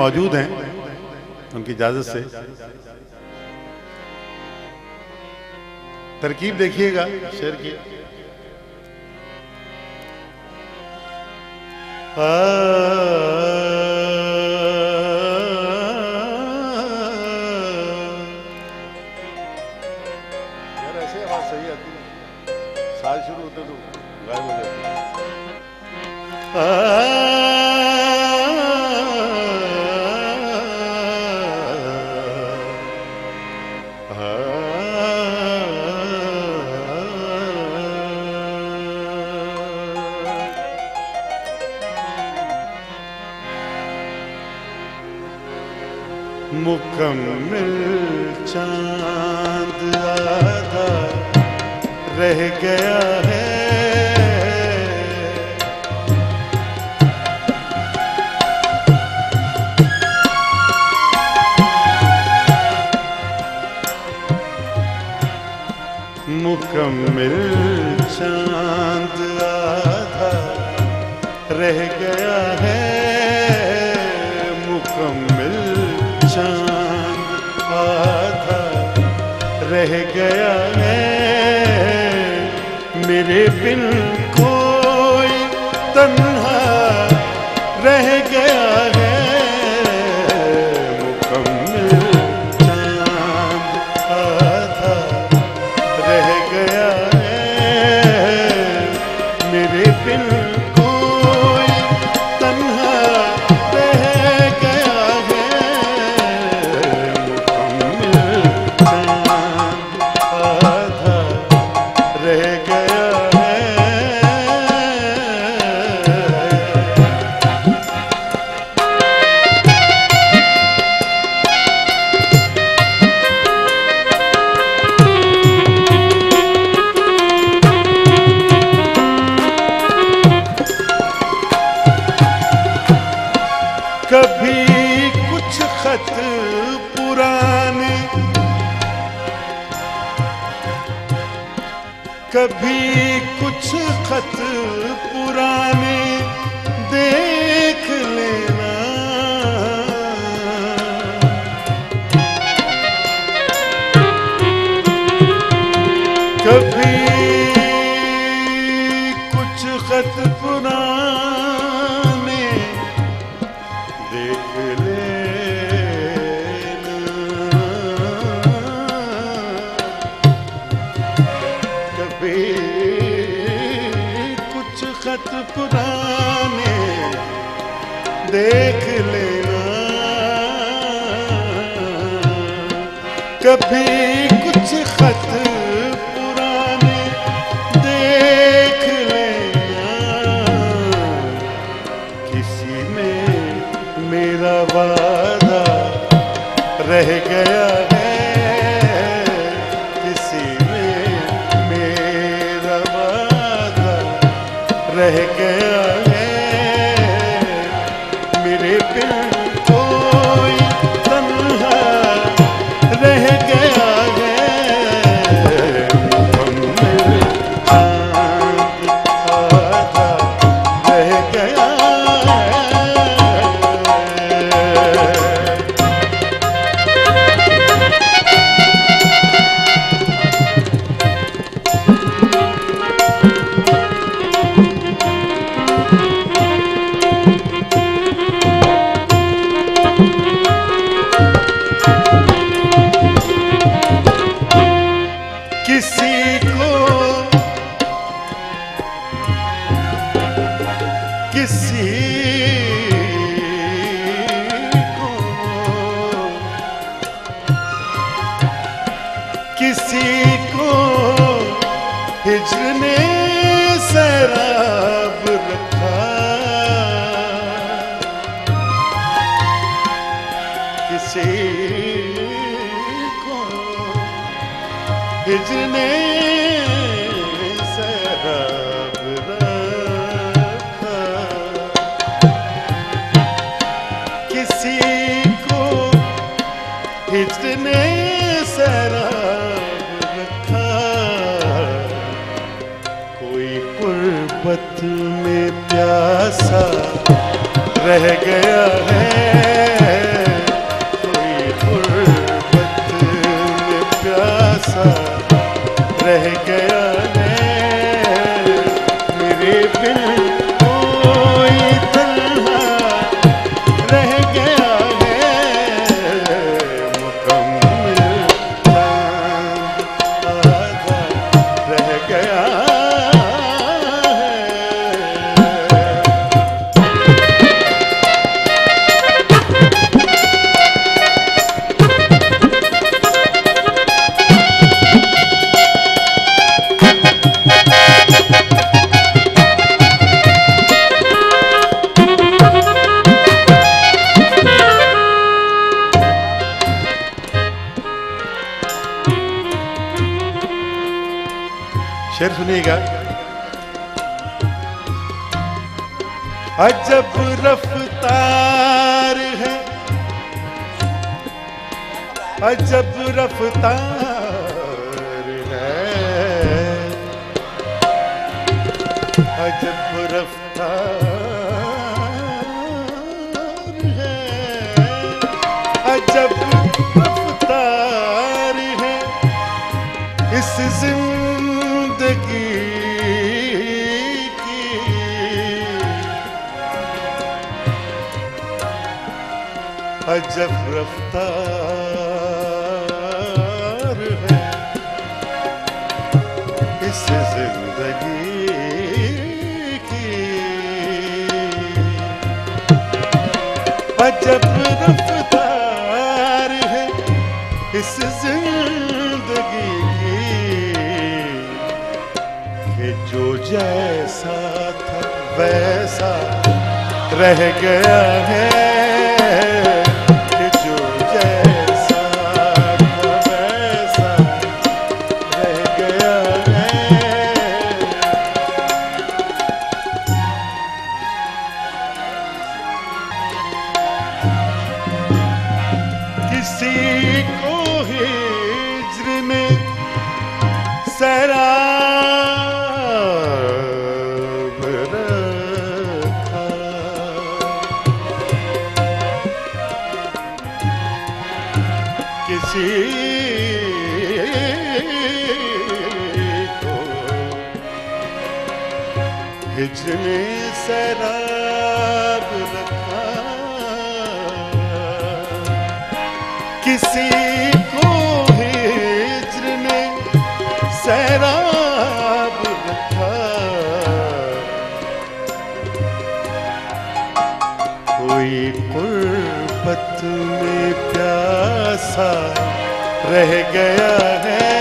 मौजूद हैं उनकी इजाज़त से। तरकीब देखिएगा शेर की। यार ऐसे आवाज़ सही आती है। साज शुरू होते तो गायब हो जाती मुकम्मिल रह गया है। मुकम्मिल चाँद आधा रह गया है। मुकम्मिल चाँद आधा रह गया है। मेरे बिन कोई तन्हा कभी कुछ खत पुराने पुराने देख लेना। कभी कुछ खत किसी को हिजर ने शराब रखा। किसी को हिजर ने रह गया है। शेर सुनिएगा। अजब रफ्तार है। अजब रफ्तार है। अजब रफ्तार है। अजब रफ्तार है। इस ज़िंदगी की। अजब रफ्तार है इस ज़िंदगी की। अजब रफ्तार है इस ज़िंदगी जैसा था वैसा रह गया है। कि हिज्र ने सैराब रखा। किसी को रखा। कोई में प्यासा रह गया है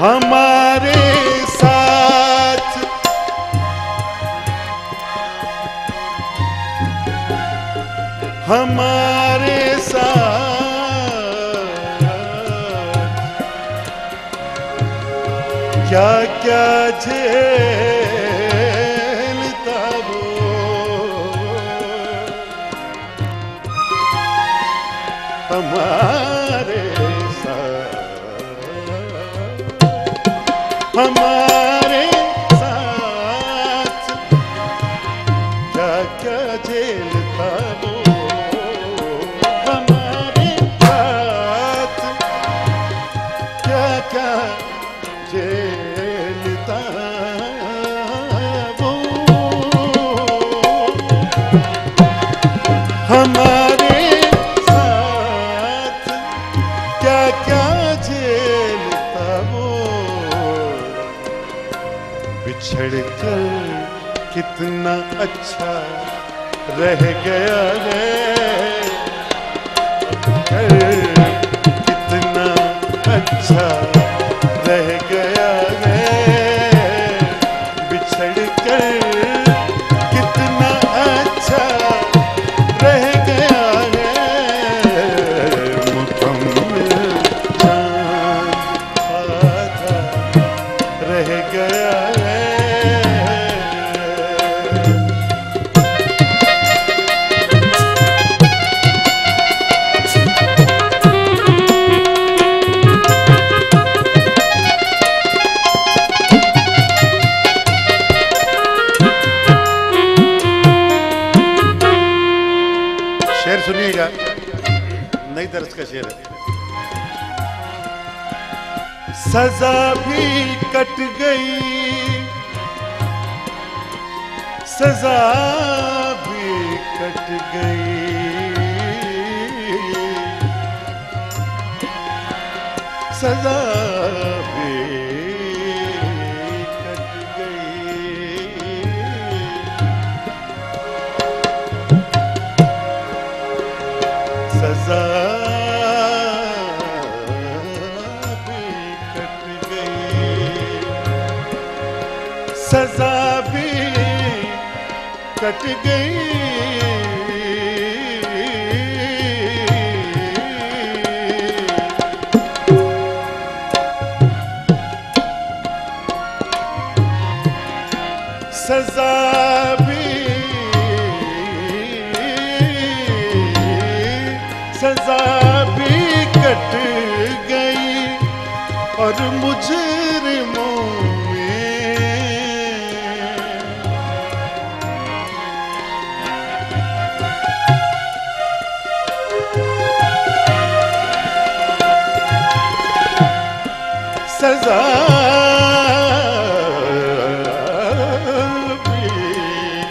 हमारे साथ। हमारे साथ। क्या क्या झेलता हमारे हमारे बिछड़ कर कितना अच्छा रह गया है। कितना अच्छा रह गया है। कितना अच्छा रह गया है। मुकम्मल रह गया शेर सजा भी कट गई। सजा भी कट गई। सजा सजा भी कट गई। सजा भी सजा भी कट गई। और मुजरिमों में सजा। भी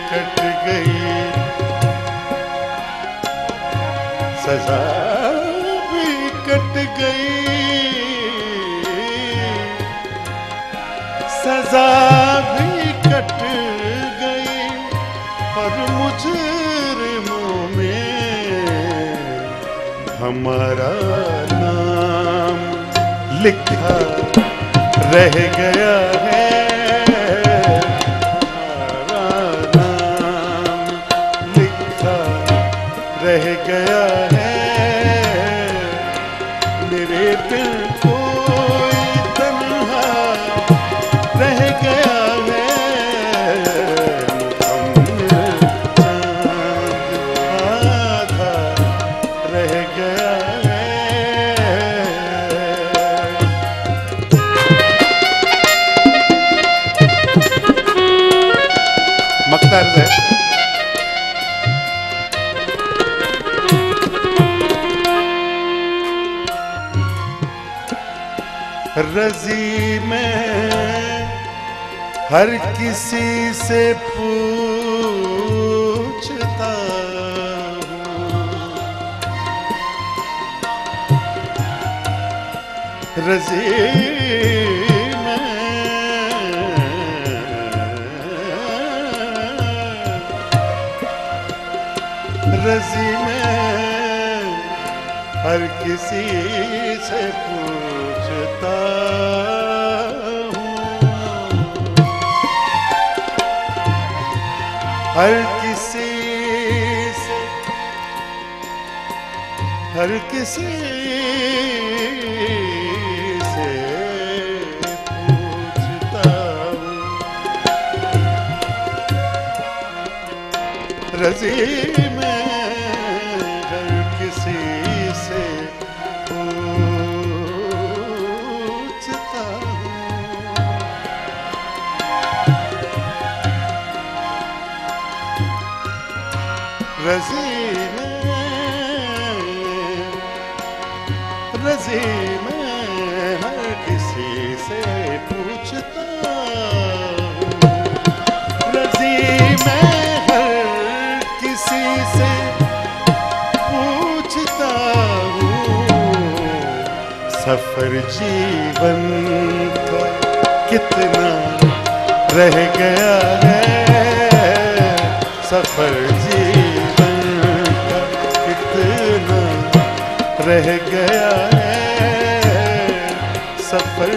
कट गई। सजा भी कट गई। सजा भी कट गई और मुजरिमों में हमारा लिखा रह गया है रज़ी में हर किसी से पूछता रज़ी में रज़ी में हर किसी से हर किसी से हर किसी से पूछता हूँ। रज़ी हर किसी से पूछता हर किसी से पूछता हूँ। सफ़र जीवन का कितना रह गया है। सफ़र जीवन रह गया है। सफ़र